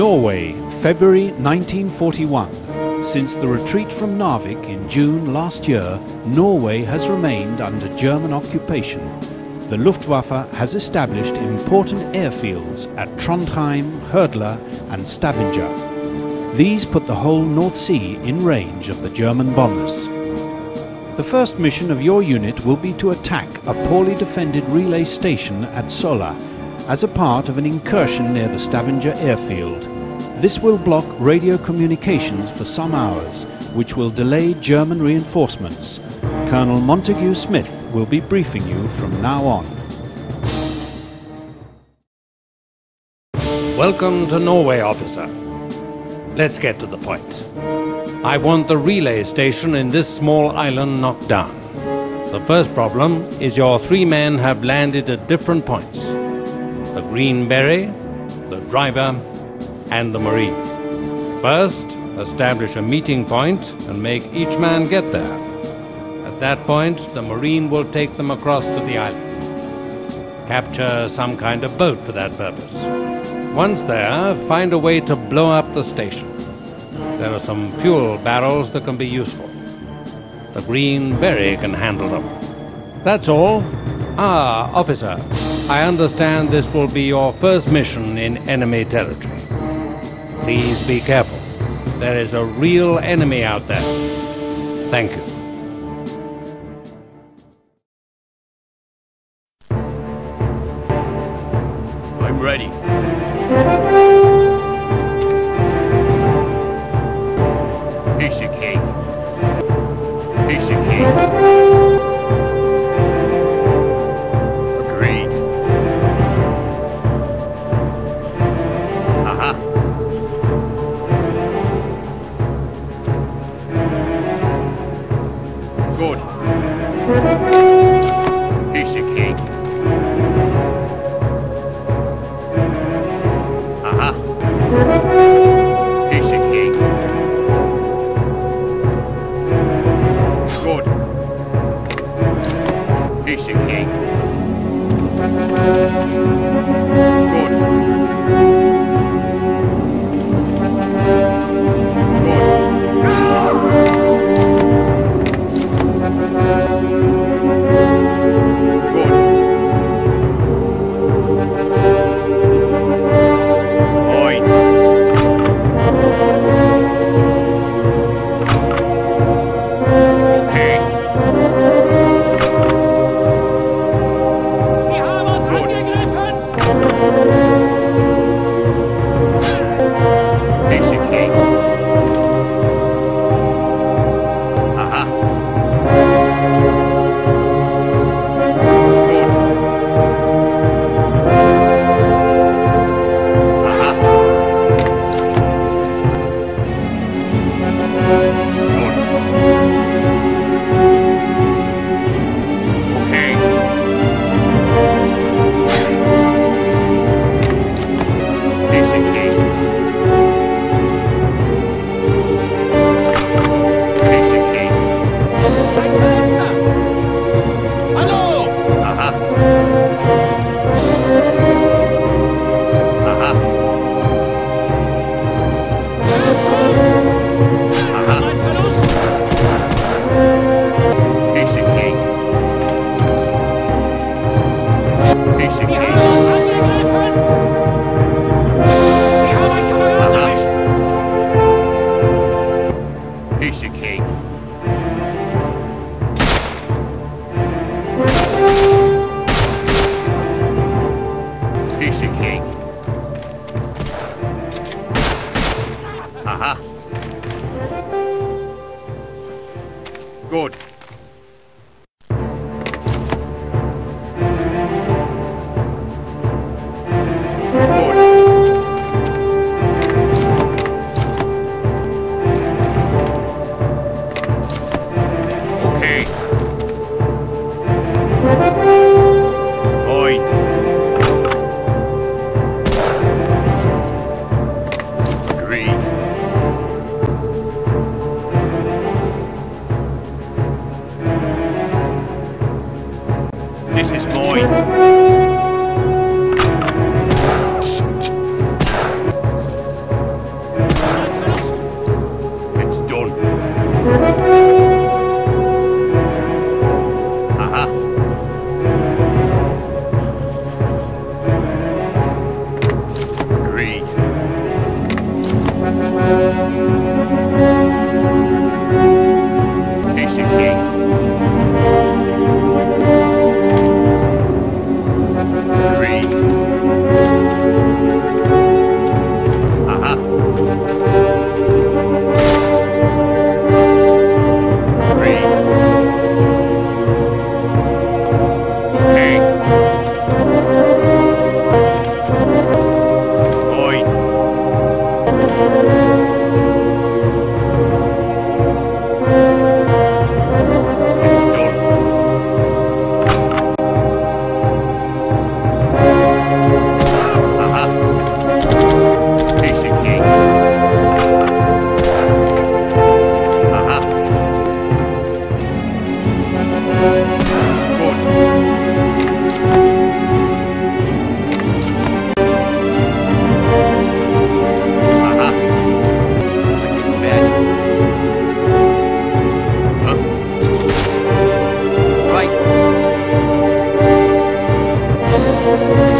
Norway, February 1941. Since the retreat from Narvik in June last year, Norway has remained under German occupation. The Luftwaffe has established important airfields at Trondheim, Herdla and Stavanger. These put the whole North Sea in range of the German bombers. The first mission of your unit will be to attack a poorly defended relay station at Sola as a part of an incursion near the Stavanger airfield. This will block radio communications for some hours, which will delay German reinforcements. Colonel Montague Smith will be briefing you from now on. Welcome to Norway, officer. Let's get to the point. I want the relay station in this small island knocked down. The first problem is your three men have landed at different points. The Green Beret, the driver, and the Marine. First, establish a meeting point and make each man get there. At that point, the Marine will take them across to the island. Capture some kind of boat for that purpose. Once there, find a way to blow up the station. There are some fuel barrels that can be useful. The Green Beret can handle them. That's all. Ah, officer, I understand this will be your first mission in enemy territory. Please be careful. There is a real enemy out there. Thank you. I'm ready. Piece of cake. Piece This Música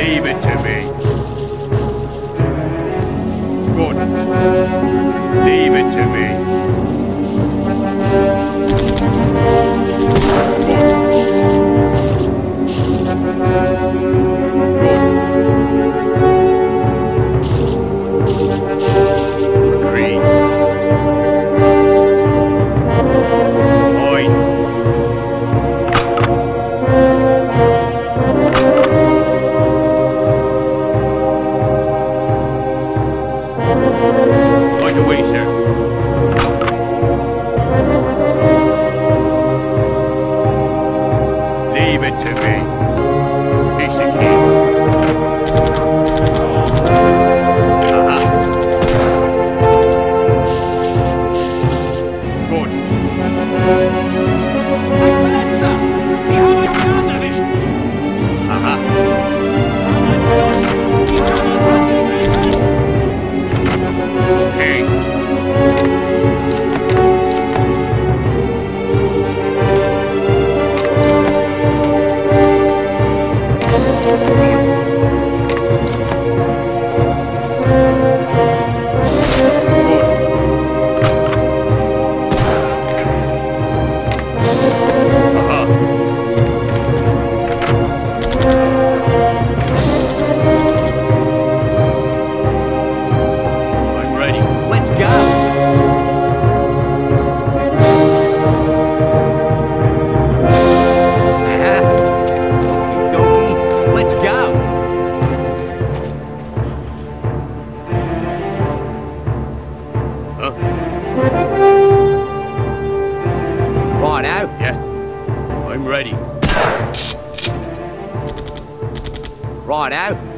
Leave it to me. Good. Leave it to me. Right out.